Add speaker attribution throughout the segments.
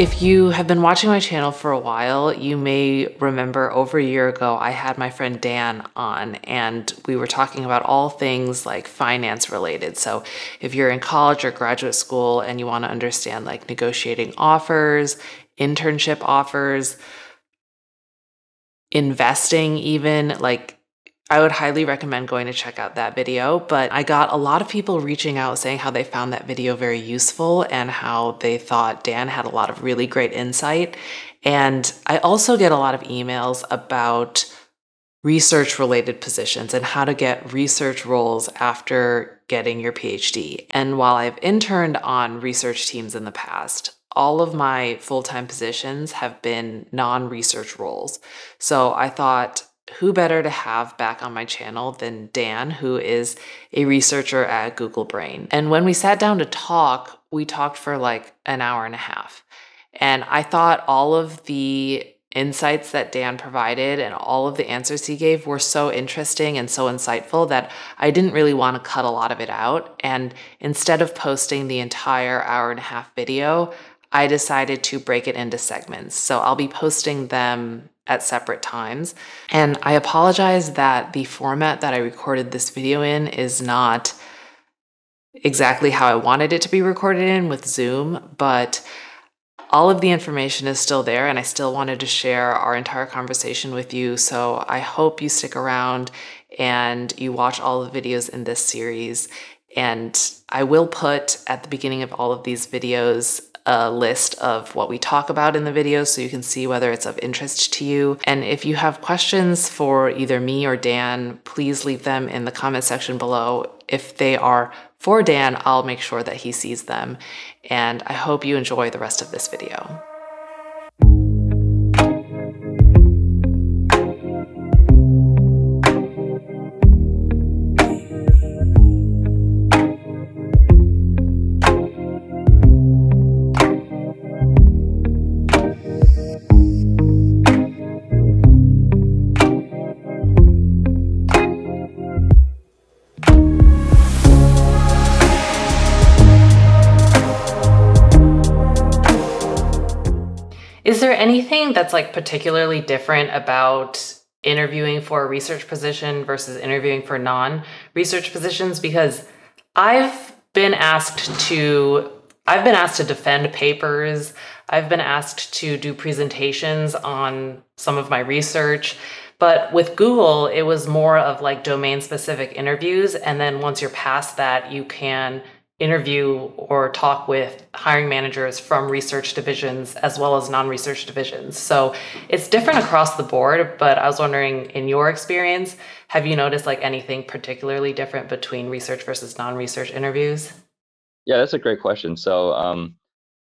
Speaker 1: If you have been watching my channel for a while, you may remember over a year ago, I had my friend Dan on and we were talking about all things like finance related. So if you're in college or graduate school and you want to understand like negotiating offers, internship offers, investing, even like I would highly recommend going to check out that video. But I got a lot of people reaching out saying how they found that video very useful and how they thought Dan had a lot of really great insight. And I also get a lot of emails about research related positions and how to get research roles after getting your PhD. And while I've interned on research teams in the past, all of my full time positions have been non research roles. So I thought who better to have back on my channel than Dan, who is a researcher at Google Brain. And when we sat down to talk, we talked for like an hour and a half. And I thought all of the insights that Dan provided and all of the answers he gave were so interesting and so insightful that I didn't really want to cut a lot of it out. And instead of posting the entire hour and a half video, I decided to break it into segments. So I'll be posting them at separate times. And I apologize that the format that I recorded this video in is not exactly how I wanted it to be recorded in with Zoom, but all of the information is still there and I still wanted to share our entire conversation with you. So I hope you stick around and you watch all the videos in this series. And I will put at the beginning of all of these videos a list of what we talk about in the video so you can see whether it's of interest to you. And if you have questions for either me or Dan, please leave them in the comment section below. If they are for Dan, I'll make sure that he sees them. And I hope you enjoy the rest of this video. That's like particularly different about interviewing for a research position versus interviewing for non research positions? Because I've been asked to I've been asked to defend papers. I've been asked to do presentations on some of my research. But with Google, it was more of like domain specific interviews. And then once you're past that, you can interview or talk with hiring managers from research divisions as well as non-research divisions. So it's different across the board, but I was wondering in your experience, have you noticed like anything particularly different between research versus non-research interviews?
Speaker 2: Yeah, that's a great question. So um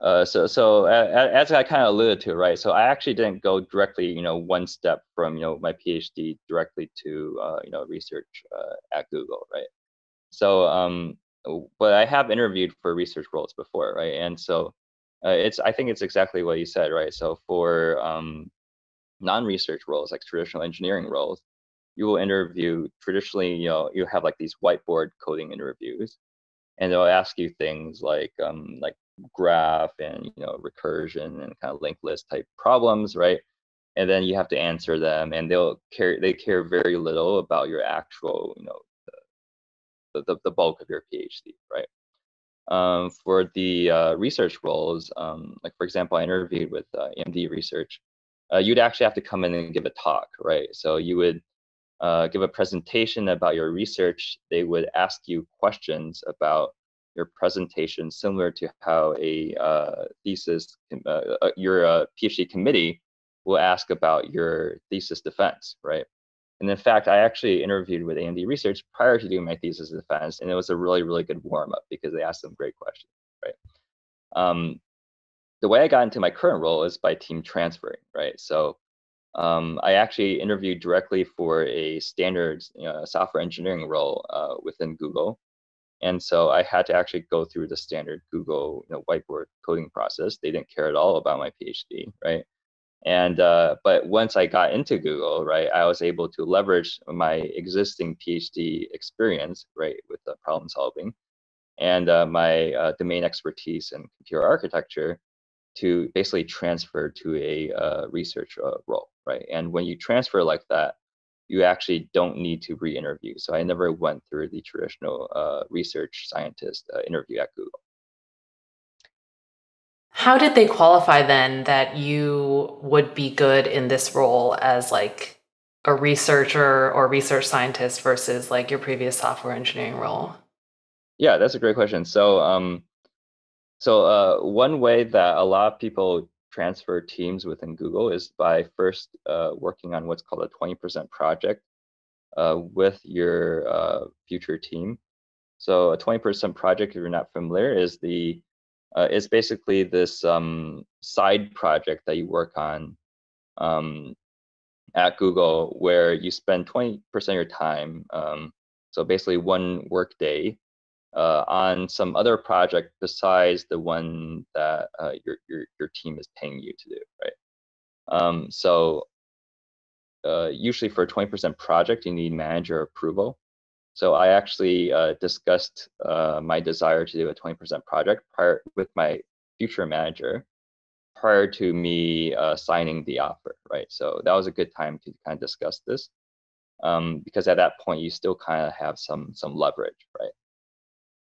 Speaker 2: uh, so, so as I kind of alluded to, right? So I actually didn't go directly, you know, one step from, you know, my PhD directly to, uh, you know, research uh, at Google, right? So, um, but I have interviewed for research roles before, right? And so uh, it's I think it's exactly what you said, right? So for um, non-research roles, like traditional engineering roles, you will interview traditionally, you know, you have like these whiteboard coding interviews, and they'll ask you things like um, like graph and you know recursion and kind of linked list type problems, right? And then you have to answer them, and they'll care they care very little about your actual you know the, the, bulk of your PhD, right? Um, for the uh, research roles, um, like for example, I interviewed with uh, AMD Research, uh, you'd actually have to come in and give a talk, right? So you would uh, give a presentation about your research. They would ask you questions about your presentation, similar to how a uh, thesis, uh, your PhD committee will ask about your thesis defense, right? And in fact, I actually interviewed with AMD Research prior to doing my thesis defense, and it was a really, really good warm up because they asked some great questions, right? Um, the way I got into my current role is by team transferring, right? So um, I actually interviewed directly for a standard you know, software engineering role uh, within Google. And so I had to actually go through the standard Google you know, whiteboard coding process. They didn't care at all about my PhD, right? And uh, but once I got into Google, right, I was able to leverage my existing PhD experience, right, with the problem solving, and uh, my uh, domain expertise in computer architecture to basically transfer to a uh, research uh, role, right? And when you transfer like that, you actually don't need to re-interview. So I never went through the traditional uh, research scientist interview at Google.
Speaker 1: How did they qualify then that you would be good in this role as like a researcher or research scientist versus like your previous software engineering role?
Speaker 2: Yeah, that's a great question. So, um, so uh, one way that a lot of people transfer teams within Google is by first uh, working on what's called a 20% project uh, with your uh, future team. So a 20% project, if you're not familiar, is the uh, is basically this um, side project that you work on um, at Google where you spend 20% of your time, um, so basically one work day, uh, on some other project besides the one that uh, your, your, your team is paying you to do, right? Um, so uh, usually for a 20% project, you need manager approval. So I actually uh, discussed uh, my desire to do a 20% project prior with my future manager prior to me uh, signing the offer, right? So that was a good time to kind of discuss this, um, because at that point you still kind of have some some leverage, right?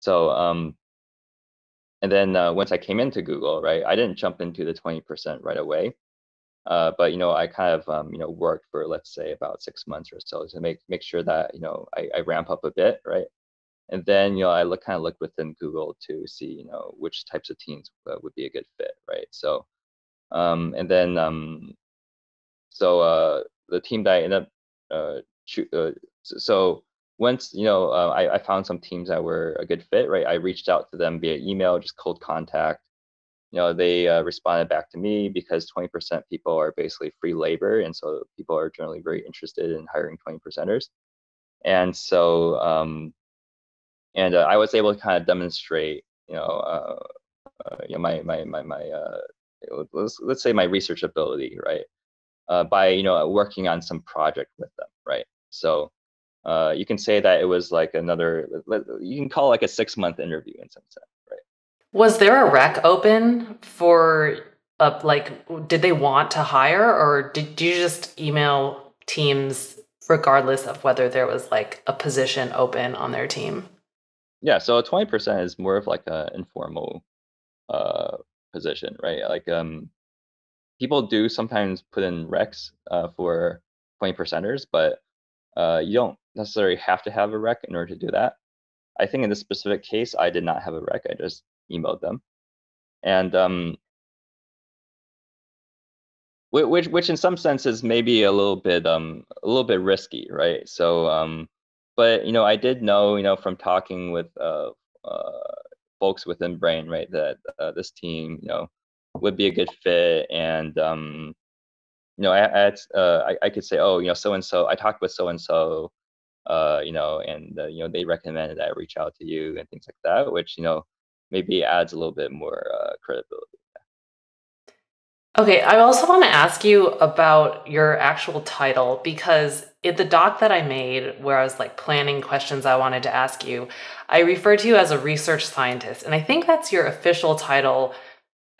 Speaker 2: So um, and then uh, once I came into Google, right, I didn't jump into the 20% right away, uh, but you know I kind of um, you know worked for let's say about six months or so to make make sure that you know I, I ramp up a bit, right? And then you know I look kind of look within Google to see you know which types of teams uh, would be a good fit, right? So um, and then, um, so uh, the team that I ended up, uh, uh, so once, you know, uh, I, I found some teams that were a good fit, right? I reached out to them via email, just cold contact. You know, they uh, responded back to me because 20% people are basically free labor. And so people are generally very interested in hiring 20 percenters. And so, um, and uh, I was able to kind of demonstrate, you know, uh, uh, you know, my my my my uh, let's let's say my research ability, right? Uh, by you know working on some project with them, right? So uh, you can say that it was like another. You can call like a six month interview in some sense?
Speaker 1: Was there a rec open for a like? Did they want to hire, or did you just email teams regardless of whether there was like a position open on their team?
Speaker 2: Yeah, so twenty percent is more of like an informal uh, position, right? Like um, people do sometimes put in recs uh, for 20 percenters, but uh, you don't necessarily have to have a rec in order to do that. I think in this specific case, I did not have a rec. I just emailed them, and um, which which in some senses maybe a little bit um a little bit risky, right? So um, but you know I did know you know from talking with uh, uh folks within Brain, right, that uh, this team, you know, would be a good fit. And, um, you know, I, I, uh, I, I, could say, oh, you know, so and so, I talked with so and so, uh you know, and, uh, you know, they recommended I reach out to you and things like that, which, you know, maybe adds a little bit more uh, credibility.
Speaker 1: Okay, I also want to ask you about your actual title because in the doc that I made, where I was like planning questions I wanted to ask you, I refer to you as a research scientist. And I think that's your official title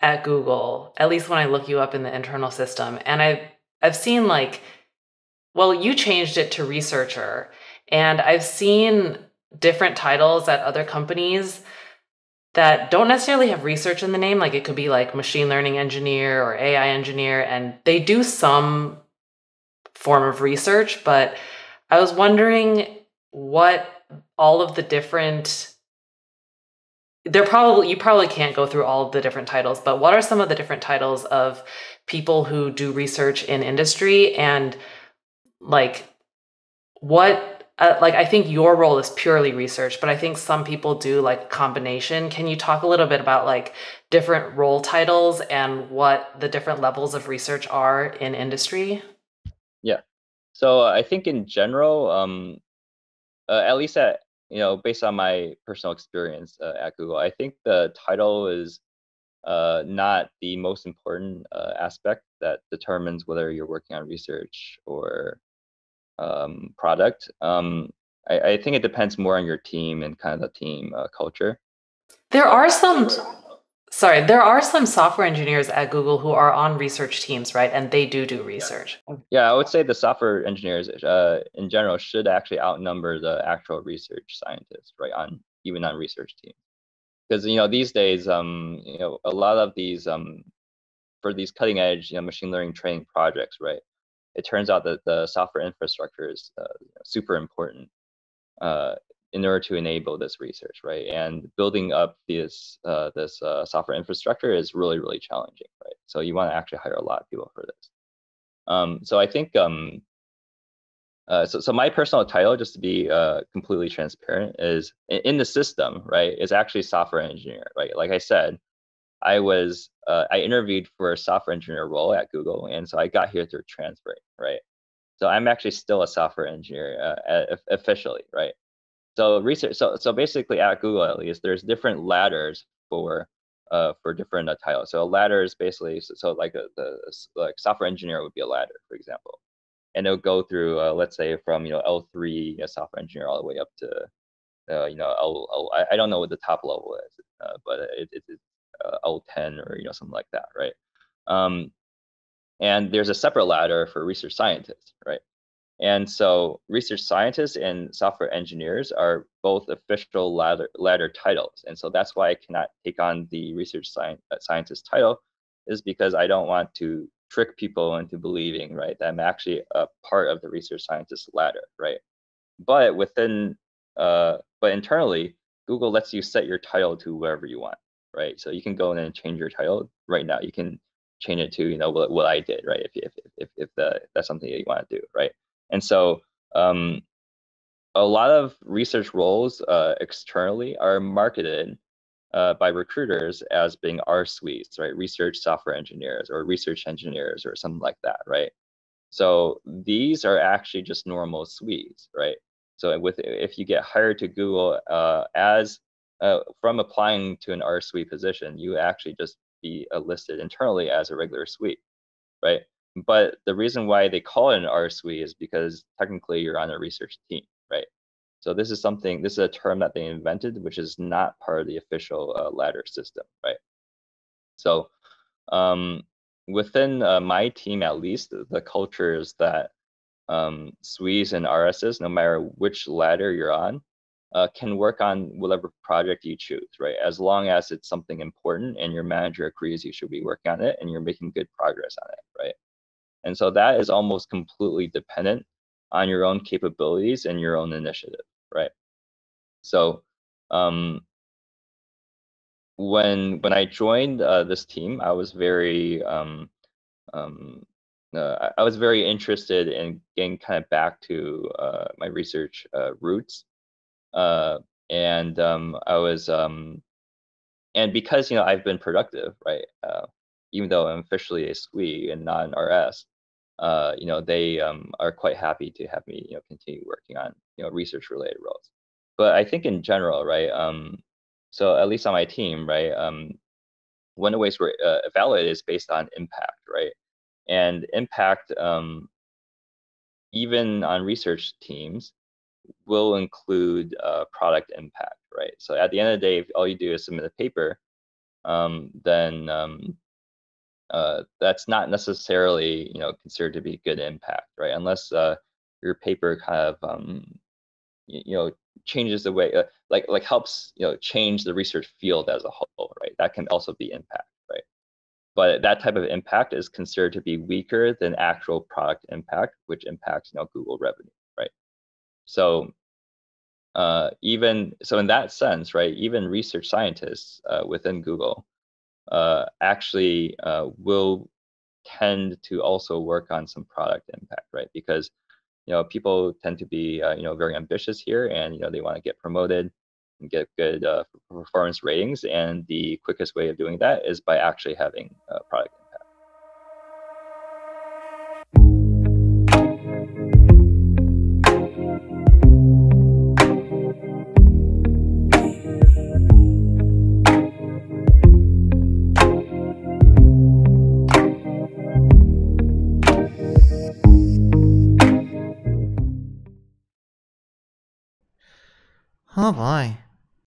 Speaker 1: at Google, at least when I look you up in the internal system. And I've, I've seen like, well, you changed it to researcher. And I've seen different titles at other companies that don't necessarily have research in the name. Like it could be like machine learning engineer or AI engineer, and they do some form of research, but I was wondering what all of the different there probably you probably can't go through all of the different titles, but what are some of the different titles of people who do research in industry and like what uh, like I think your role is purely research, but I think some people do like combination. Can you talk a little bit about like different role titles and what the different levels of research are in industry?
Speaker 2: Yeah. So I think in general, um, uh, at least at you know, based on my personal experience uh, at Google, I think the title is uh, not the most important uh, aspect that determines whether you're working on research or um, product. Um, I, I, think it depends more on your team and kind of the team uh, culture.
Speaker 1: There are some Sorry, there are some software engineers at Google who are on research teams, right? And they do do research.
Speaker 2: Yeah, I would say the software engineers uh, in general should actually outnumber the actual research scientists, right? On even on research teams, because you know these days, um, you know, a lot of these um, for these cutting edge, you know, machine learning training projects, right? It turns out that the software infrastructure is uh, super important. Uh, in order to enable this research, right? And building up this uh, this uh, software infrastructure is really really challenging, right? So you want to actually hire a lot of people for this. Um, so I think um, uh, so so my personal title, just to be uh, completely transparent, is in the system, right? Is actually software engineer, right? Like I said, I was uh, I interviewed for a software engineer role at Google, and so I got here through transferring, right? So I'm actually still a software engineer uh, officially, right? So research. So so basically, at Google at least, there's different ladders for uh, for different uh, titles. So a ladder is basically so, so like a, the like software engineer would be a ladder, for example, and it'll go through uh, let's say from you know L3 you know, software engineer all the way up to uh, you know I, don't know what the top level is, uh, but it, it, it's L10 or you know something like that, right? Um, and there's a separate ladder for research scientists, right? And so research scientists and software engineers are both official ladder, ladder titles. And so that's why I cannot take on the research science, uh, scientist title is because I don't want to trick people into believing, right, that I'm actually a part of the research scientist ladder, right? But within, uh, but internally, Google lets you set your title to wherever you want, right? So you can go in and change your title right now. You can change it to, you know, what, what I did, right? If, if, if, if the, that's something that you want to do, right? And so um, a lot of research roles uh, externally are marketed uh, by recruiters as being R SWEs, right? Research software engineers or research engineers or something like that, right? So these are actually just normal SWEs, right? So with if you get hired to Google uh, as uh, from applying to an R SWE position, you actually just be uh, listed internally as a regular SWE, right? But the reason why they call it an R SWE is because technically you're on a research team, right? So this is something, this is a term that they invented, which is not part of the official uh, ladder system, right? So um, within uh, my team, at least, the culture is that um, SWEs and RSs, no matter which ladder you're on, uh, can work on whatever project you choose, right? As long as it's something important and your manager agrees you should be working on it and you're making good progress on it, right? And so that is almost completely dependent on your own capabilities and your own initiative, right? So um, when when I joined uh, this team, I was very um, um, uh, I was very interested in getting kind of back to uh, my research uh, roots, uh, and um, I was um, and because you know I've been productive, right? Uh, even though I'm officially a SWE and not an RS, uh, you know, they um, are quite happy to have me, you know, continue working on, you know, research related roles. But I think in general, right, um, so at least on my team, right, um, one of the ways we're uh, evaluated is based on impact, right? And impact, um, even on research teams, will include uh, product impact, right? So at the end of the day, if all you do is submit a paper, um, then um, uh, that's not necessarily you know considered to be good impact, right? Unless uh, your paper kind of um, you, you, know changes the way uh, like like helps you know change the research field as a whole, right? That can also be impact, right? But that type of impact is considered to be weaker than actual product impact, which impacts you know Google revenue? So uh, even so in that sense, right? Even research scientists uh, within Google uh, actually uh, will tend to also work on some product impact, right? Because you know people tend to be uh, you know very ambitious here, and you know they want to get promoted and get good uh, performance ratings, and the quickest way of doing that is by actually having product
Speaker 3: Ah, oh boy.